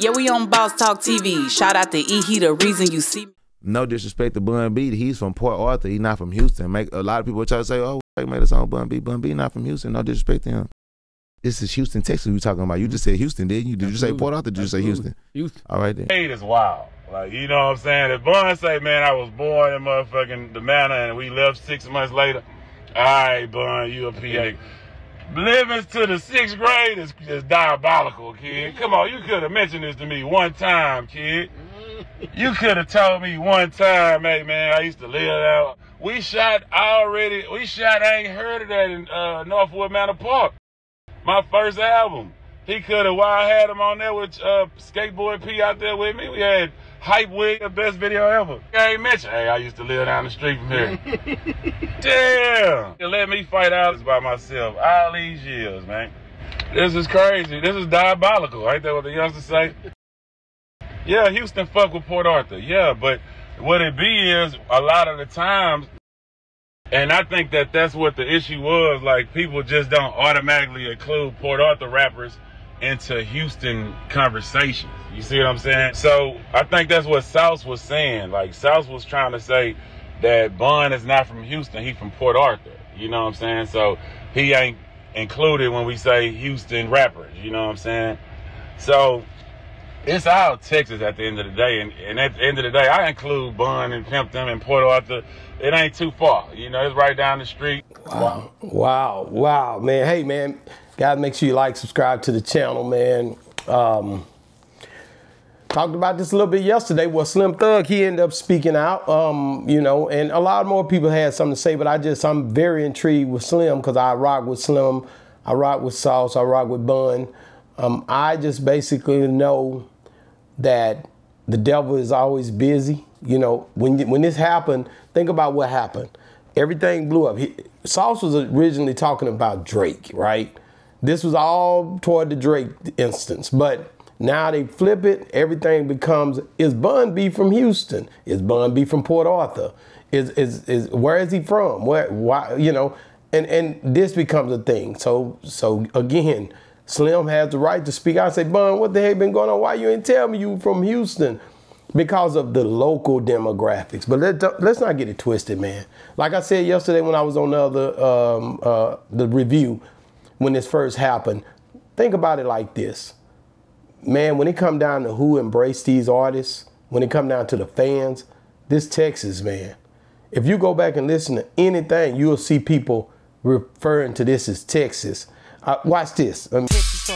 Yeah, we on Boss Talk TV. Shout out to E. He the reason you see. Me. No disrespect to Bun B. He's from Port Arthur. He's not from Houston. Make a lot of people try to say, "Oh, they made a song Bun B." Bun B not from Houston. No disrespect to him. This is Houston, Texas. We talking about. You just said Houston, didn't you? Did you say Port Arthur? Did you say Houston? Houston. All right then. Hate is wild. Like, you know what I'm saying? If Bun say, man, I was born in motherfucking the manor and we left six months later, all right, Bun, you a PA. Living to the sixth grade is, is diabolical, kid. Come on, you could have mentioned this to me one time, kid. You could have told me one time, hey man, I used to live out. We shot already, we shot I ain't heard of that in uh, Northwood Manor Park. My first album. He could have, while I had him on there with uh, Skateboard P out there with me, we had Hype wig, the best video ever. I ain't mentioned, hey, I used to live down the street from here. Damn. You let me fight out by myself all these years, man. This is crazy. This is diabolical. Ain't that what the youngsters say? Yeah, Houston fuck with Port Arthur. Yeah, but what it be is a lot of the times, and I think that that's what the issue was. Like people just don't automatically include Port Arthur rappers into Houston conversations. You see what I'm saying? So I think that's what Sauce was saying. Like Sauce was trying to say that Bun is not from Houston, he from Port Arthur. You know what I'm saying? So he ain't included when we say Houston rappers. You know what I'm saying? So it's all Texas at the end of the day. And, and at the end of the day, I include Bun and Pimpton and Port Arthur. It ain't too far. You know, it's right down the street. Wow. Wow. Wow, man. Hey, man. Guys, make sure you like, subscribe to the channel, man. Um, talked about this a little bit yesterday. Well, Slim Thug, he ended up speaking out, um, you know, and a lot more people had something to say, but I just, I'm very intrigued with Slim because I rock with Slim, I rock with Sauce, I rock with Bun. Um, I just basically know that the devil is always busy. You know, when when this happened, think about what happened. Everything blew up. He, Sauce was originally talking about Drake, right? This was all toward the Drake instance, but now they flip it. Everything becomes: Is Bun B from Houston? Is Bun B from Port Arthur? Is is is where is he from? Where why? You know, and and this becomes a thing. So so again Slim has the right to speak out and say, Bun, what the heck been going on? Why you ain't tell me you from Houston? Because of the local demographics. But let, let's not get it twisted, man. Like I said yesterday when I was on the other um, uh, the review, when this first happened, think about it like this. Man, when it come down to who embraced these artists, when it come down to the fans, this Texas, man. If you go back and listen to anything, you'll see people referring to this as Texas. Uh, watch this. Um, Texas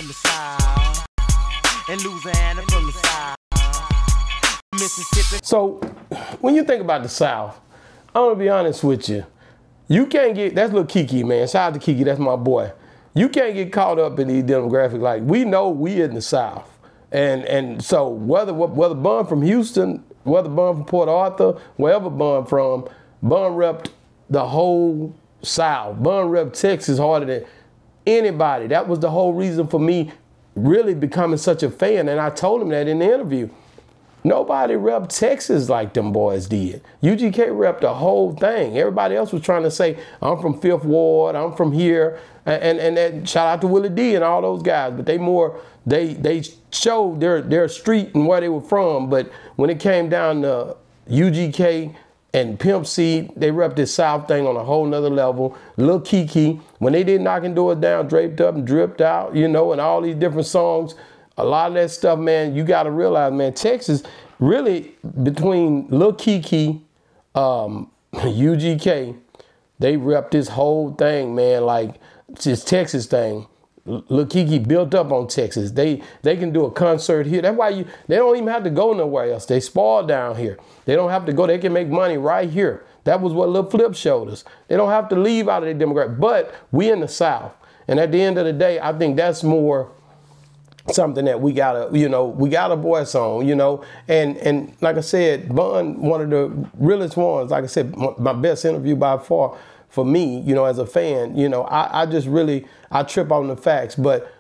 from the south, and Louisiana from the south, Mississippi. So, when you think about the South, I'm gonna be honest with you. You can't get that's little Keke, man. Shout out to Keke, that's my boy. You can't get caught up in these demographics. Like we know we in the South, and and so whether whether Bun from Houston, whether Bun from Port Arthur, wherever Bun from, Bun repped the whole South. Bun repped Texas harder than anybody. That was the whole reason for me really becoming such a fan. And I told him that in the interview. Nobody repped Texas like them boys did. UGK repped the whole thing. Everybody else was trying to say, I'm from Fifth Ward, I'm from here. And, and, and shout out to Willie D and all those guys. But they more, they they showed their, their street and where they were from. But when it came down to UGK and Pimp C, they repped this South thing on a whole nother level. Lil Keke, when they did knocking doors down, draped up and dripped out, you know, and all these different songs, a lot of that stuff, man, you got to realize, man, Texas really between Lil Keke, um, UGK, they repped this whole thing, man, like this Texas thing. Lil Keke built up on Texas. They they can do a concert here. That's why you they don't even have to go nowhere else. They spoil down here. They don't have to go. They can make money right here. That was what Lil Flip showed us. They don't have to leave out of their demographic. But we in the South. And at the end of the day, I think that's more something that we gotta, you know, we got a voice on, you know, and and like I said, Bun, one of the realest ones, like I said, my best interview by far for me, you know, as a fan, you know, I, I just really I trip on the facts, but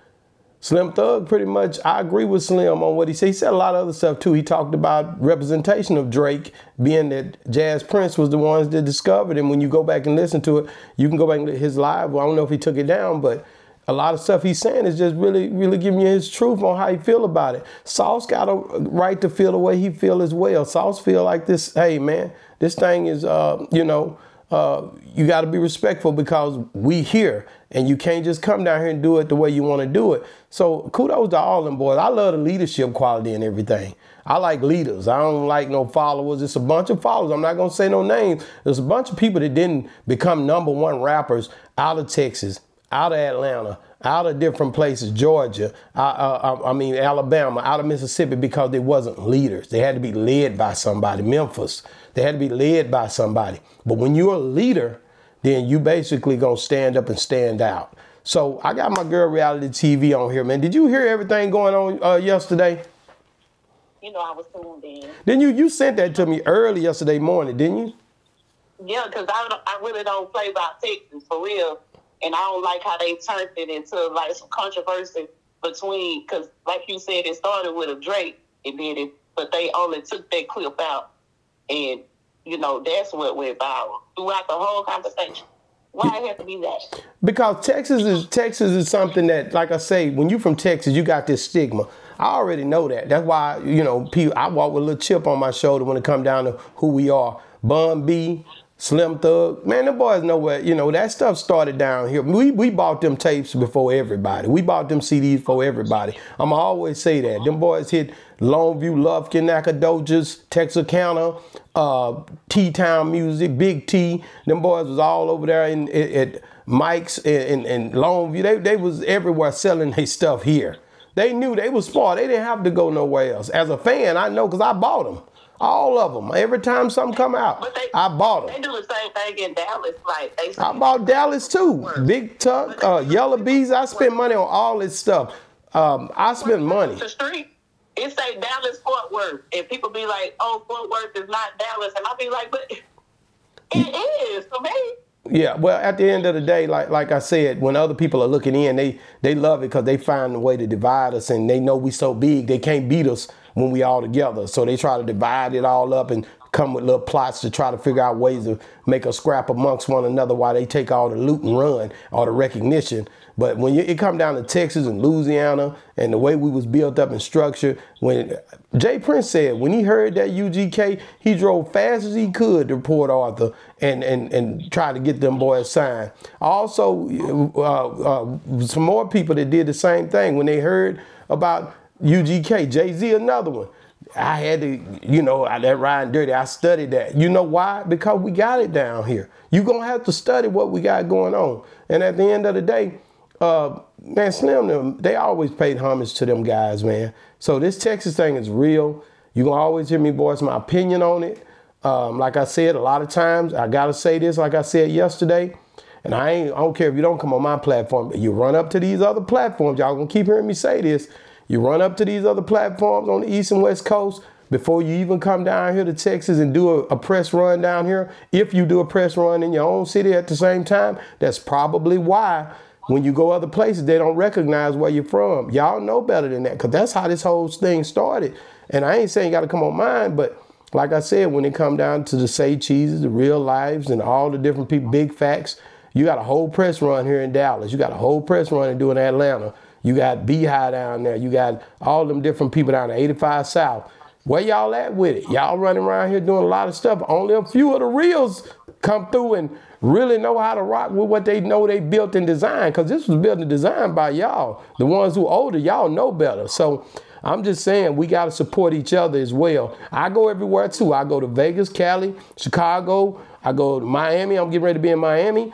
Slim Thug pretty much, I agree with Slim on what he said. He said a lot of other stuff too. He talked about representation of Drake, being that Jas Prince was the ones that discovered him. When you go back and listen to it, you can go back and his live. Well, I don't know if he took it down, but a lot of stuff he's saying is just really, really giving you his truth on how he feel about it. Sauce got a right to feel the way he feel as well. Sauce feel like this, hey man, this thing is, uh, you know, uh, you got to be respectful because we here and you can't just come down here and do it the way you want to do it. So kudos to all them boys. I love the leadership quality and everything. I like leaders. I don't like no followers. It's a bunch of followers. I'm not gonna say no names. There's a bunch of people that didn't become number one rappers out of Texas, out of Atlanta, out of different places, Georgia, uh, uh, I mean Alabama, out of Mississippi, because they wasn't leaders. They had to be led by somebody. Memphis, they had to be led by somebody. But when you're a leader, then you basically gonna stand up and stand out. So I got my girl reality TV on here, man. Did you hear everything going on uh, yesterday? You know, I was tuned in. Then you you sent that to me early yesterday morning, didn't you? Yeah, because I, don't- I really don't play about Texas for real. And I don't like how they turned it into like some controversy between, because like you said, it started with a Drake and did it, but they only took that clip out. And, you know, that's what went viral throughout the whole conversation. Why it have to be that? Because Texas is Texas is something that, like I say, when you from Texas, you got this stigma. I already know that. That's why you know people. I walk with a little chip on my shoulder when it come down to who we are. Bun B, Slim Thug, man, the boys know what you know. That stuff started down here. We we bought them tapes before everybody. We bought them CDs for everybody. I'ma always say that. Them boys hit Longview, Lufkin, Nacogdoches, Texarkana, uh, T-Town Music, Big T. Them boys was all over there in, at, at Mike's and, and, and Longview. They, they was everywhere selling their stuff here. They knew they was smart. They didn't have to go nowhere else. As a fan, I know because I bought them. All of them. Every time something come out, they, I bought them. They do the same thing in Dallas. Like they I bought Dallas too. Big Tuck, uh, Yella Beezy. I spent money on all this stuff. Um, I spend money. The street. It say Dallas Fort Worth, and people be like, "Oh, Fort Worth is not Dallas," and I be like, "But it is for me." Yeah, well, at the end of the day, like like I said, when other people are looking in, they they love it because they find a way to divide us, and they know we so big they can't beat us when we all together. So they try to divide it all up and come with little plots to try to figure out ways to make a scrap amongst one another while they take all the loot and run, all the recognition. But when you, it come down to Texas and Louisiana and the way we was built up and structured, when J. Prince said when he heard that UGK, he drove fast as he could to Port Arthur and and and try to get them boys signed. Also, uh, uh, some more people that did the same thing when they heard about UGK. Jay Z, another one. I had to, you know, I, that riding dirty. I studied that. You know why? Because we got it down here. You're gonna have to study what we got going on. And at the end of the day, uh, man, Slim them, they always paid homage to them guys, man. So this Texas thing is real. You gonna always hear me voice my opinion on it. Um, like I said, a lot of times I gotta say this, like I said yesterday. And I ain't, I don't care if you don't come on my platform, but you run up to these other platforms. Y'all gonna keep hearing me say this. You run up to these other platforms on the East and West Coast before you even come down here to Texas and do a, a press run down here. If you do a press run in your own city at the same time, that's probably why when you go other places, they don't recognize where you're from. Y'all know better than that because that's how this whole thing started. And I ain't saying you got to come on mine, but like I said, when it come down to the say cheeses, the real lives, and all the different people, big facts, you got a whole press run here in Dallas. You got a whole press run to do in Atlanta. You got Beehive down there. You got all them different people down there, 85 South. Where y'all at with it? Y'all running around here doing a lot of stuff. Only a few of the reals come through and really know how to rock with what they know they built and designed. Cause this was built and designed by y'all. The ones who older, y'all know better. So I'm just saying we gotta support each other as well. I go everywhere too. I go to Vegas, Cali, Chicago. I go to Miami. I'm getting ready to be in Miami.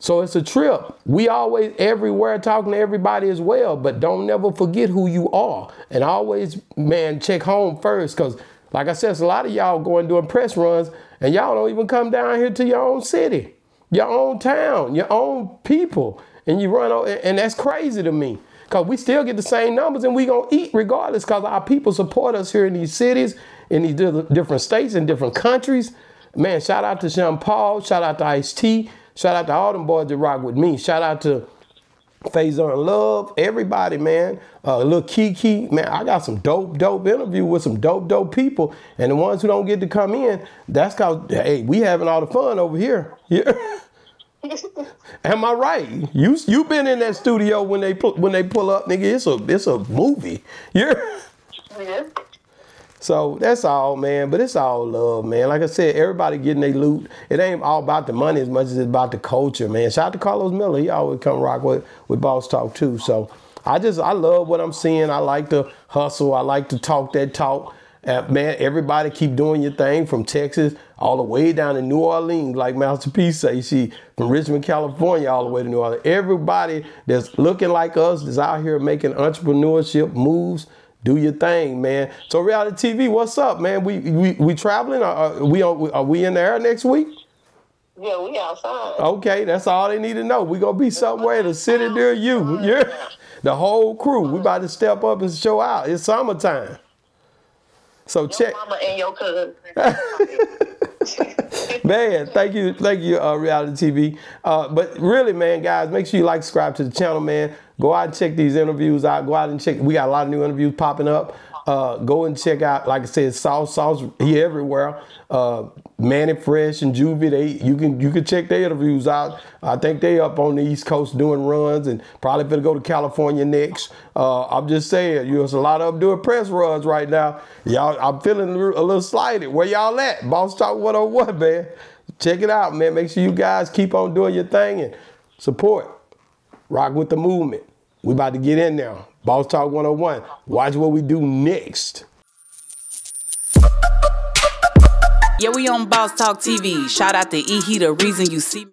So it's a trip. We always everywhere talking to everybody as well, but don't never forget who you are. And always, man, check home first. Cause like I said, a lot of y'all going doing press runs and y'all don't even come down here to your own city, your own town, your own people. And you run, o- and that's crazy to me. Cause we still get the same numbers and we gonna eat regardless cause our people support us here in these cities, in these different states and different countries. Man, shout out to Sean Paul, shout out to Ice T, shout out to all them boys that rock with me. Shout out to Faizon Love, everybody, man. Uh, little Keke, man. I got some dope, dope interview with some dope, dope people. And the ones who don't get to come in, that's cause hey, we having all the fun over here. Yeah. Am I right? You you been in that studio when they pu- when they pull up, nigga? It's a it's a movie. You're Yeah. So that's all, man. But it's all love, man. Like I said, everybody getting their loot. It ain't all about the money as much as it's about the culture, man. Shout out to Carlos Miller. He always come rock with with Boss Talk too. So I just I love what I'm seeing. I like to hustle. I like to talk that talk. Uh, man, everybody keep doing your thing from Texas all the way down to New Orleans, like Master P say. See, from Richmond, California, all the way to New Orleans. Everybody that's looking like us, that's out here making entrepreneurship moves. Do your thing, man. So reality TV, what's up, man? We we, we traveling? Are, are we on, are we in the air next week? Yeah, we outside. Okay, that's all they need to know. We gonna be somewhere in the city near you. Yeah, the whole crew. We about to step up and show out. It's summertime. So check. Mama and your cousin. Man, thank you, thank you, uh, reality TV. Uh, but really, man, guys, make sure you like, subscribe to the channel, man. Go out and check these interviews out. Go out and check. We got a lot of new interviews popping up. Uh, go and check out, like I said, Sauce Sauce. He everywhere. Uh, Mannie Fresh and Juvie. They you can you can check their interviews out. I think they up on the East Coast doing runs and probably gonna go to California next. Uh, I'm just saying, you know, there's a lot of them doing press runs right now. Y'all, I'm feeling a little a little slighted. Where y'all at? Boss Talk 101, man. Check it out, man. Make sure you guys keep on doing your thing and support. Rock with the movement. We about to get in now. Boss Talk 101. Watch what we do next. Yeah, we on Boss Talk TV. Shout out to E. He, the reason you see me.